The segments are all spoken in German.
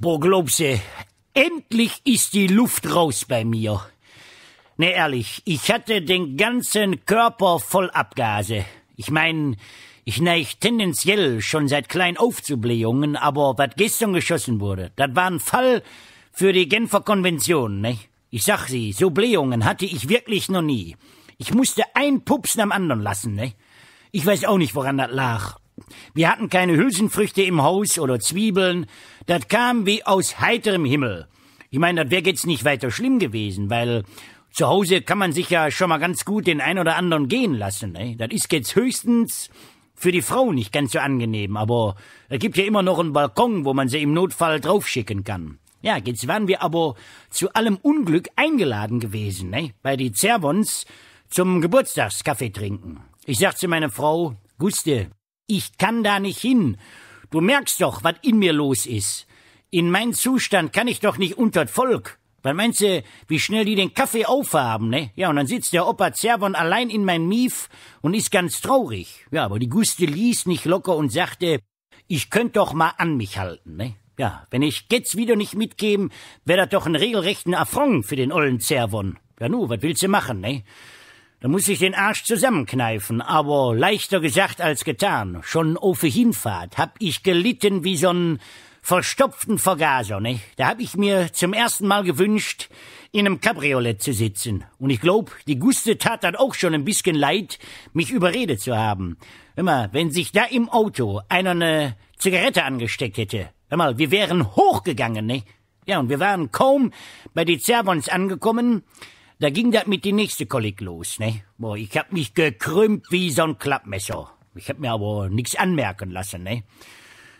Boah, glaubse, endlich ist die Luft raus bei mir. Ne, ehrlich, ich hatte den ganzen Körper voll Abgase. Ich mein, ich neig tendenziell schon seit klein auf zu Blähungen, aber was gestern geschossen wurde, das war ein Fall für die Genfer Konvention, ne? Ich sag Sie, so Blähungen hatte ich wirklich noch nie. Ich musste ein Pups am anderen lassen, ne? Ich weiß auch nicht, woran das lag. Wir hatten keine Hülsenfrüchte im Haus oder Zwiebeln. Das kam wie aus heiterem Himmel. Ich meine, das wäre jetzt nicht weiter schlimm gewesen, weil zu Hause kann man sich ja schon mal ganz gut den ein oder anderen gehen lassen. Ne? Das ist jetzt höchstens für die Frau nicht ganz so angenehm, aber es gibt ja immer noch einen Balkon, wo man sie im Notfall draufschicken kann. Ja, jetzt waren wir aber zu allem Unglück eingeladen gewesen, ne? Bei die Zervons zum Geburtstagskaffee trinken. Ich sag zu meiner Frau, Guste, ich kann da nicht hin. Du merkst doch, was in mir los ist. In mein Zustand kann ich doch nicht unter Volk. Was meinst du, wie schnell die den Kaffee aufhaben, ne? Ja, und dann sitzt der Opa Zervon allein in mein Mief und ist ganz traurig. Ja, aber die Guste ließ nicht locker und sagte, ich könnt doch mal an mich halten, ne? Ja, wenn ich jetzt wieder nicht mitgeben, wär das doch ein regelrechten Affront für den ollen Zervon. Ja nu, was willst du machen, ne? Da muss ich den Arsch zusammenkneifen, aber leichter gesagt als getan. Schon auf Hinfahrt hab ich gelitten wie so'n verstopften Vergaser, ne? Da hab ich mir zum ersten Mal gewünscht, in einem Cabriolet zu sitzen. Und ich glaub, die Guste tat dann auch schon ein bisschen leid, mich überredet zu haben. Immer, wenn sich da im Auto einer ne Zigarette angesteckt hätte, hör mal, wir wären hochgegangen, ne? Ja, und wir waren kaum bei die Zervons angekommen, da ging das mit die nächste Kolik los, ne? Boah, ich hab mich gekrümmt wie so'n Klappmesser. Ich hab mir aber nix anmerken lassen, ne?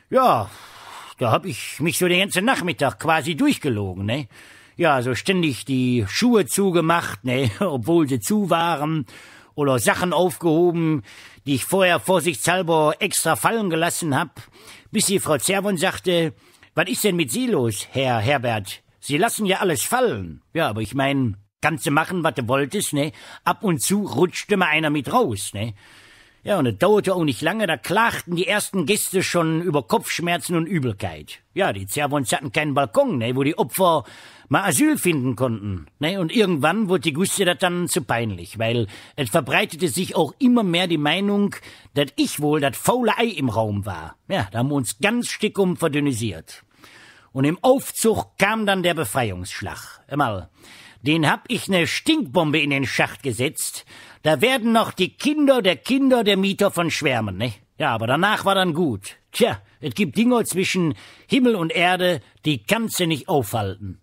Ja, da hab ich mich so den ganzen Nachmittag quasi durchgelogen, ne? Ja, so ständig die Schuhe zugemacht, ne? Obwohl sie zu waren. Oder Sachen aufgehoben, die ich vorher vorsichtshalber extra fallen gelassen hab. Bis die Frau Zerwon sagte, was ist denn mit Sie los, Herr Herbert? Sie lassen ja alles fallen. Ja, aber ich mein, Kannst du machen, was du wolltest, ne? Ab und zu rutschte mal einer mit raus, ne? Ja, und es dauerte auch nicht lange, da klagten die ersten Gäste schon über Kopfschmerzen und Übelkeit. Ja, die Zervons hatten keinen Balkon, ne, wo die Opfer mal Asyl finden konnten, ne, und irgendwann wurde die Guste das dann zu peinlich, weil es verbreitete sich auch immer mehr die Meinung, dass ich wohl das faule Ei im Raum war. Ja, da haben wir uns ganz stickum verdünnisiert. Und im Aufzug kam dann der Befreiungsschlag. Mal, den hab ich ne Stinkbombe in den Schacht gesetzt. Da werden noch die Kinder der Kinder der Mieter von schwärmen, ne? Ja, aber danach war dann gut. Tja, es gibt Dinge zwischen Himmel und Erde, die kannst du nicht aufhalten.